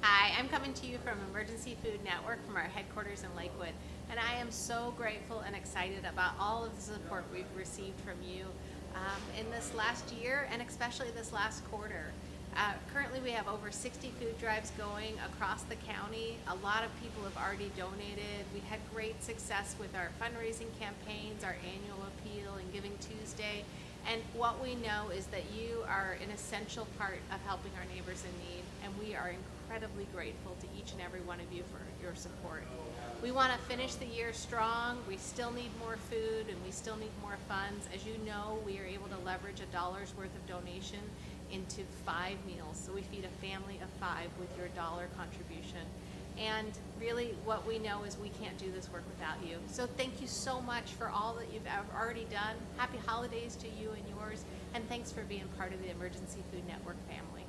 Hi, I'm coming to you from Emergency Food Network from our headquarters in Lakewood, and I am so grateful and excited about all of the support we've received from you um, in this last year and especially this last quarter. Uh, currently, we have over 60 food drives going across the county. A lot of people have already donated. We had great success with our fundraising campaigns, our annual appeal, and Giving Tuesday. And what we know is that you are an essential part of helping our neighbors in need, and we are incredibly grateful to each and every one of you for your support. We want to finish the year strong. We still need more food and we still need more funds. As you know, we are able to leverage a dollar's worth of donation into five meals. So we feed a family of five with your dollar contribution. And really, what we know is we can't do this work without you. So thank you so much for all that you've already done. Happy holidays to you and yours. And thanks for being part of the Emergency Food Network family.